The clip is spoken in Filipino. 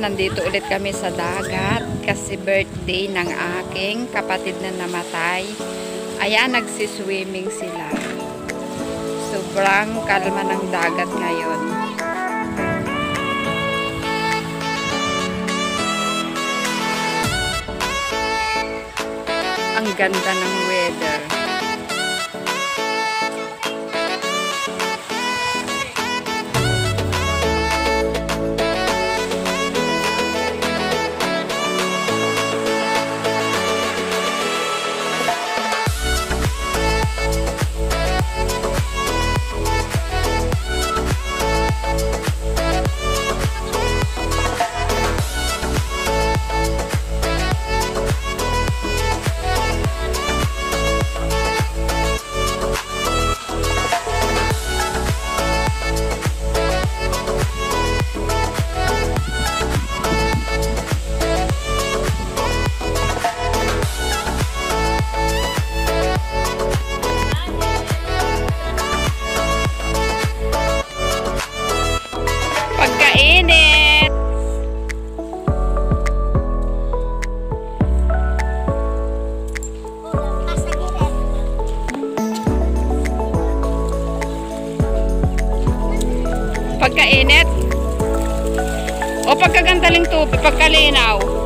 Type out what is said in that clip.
nandito ulit kami sa dagat kasi birthday ng aking kapatid na namatay. Ayan, nagsiswimming sila. Sobrang kalma ng dagat ngayon. Ang ganda ng weather. Pagkainit? O pagkagandaling tubig, pagkalinaw?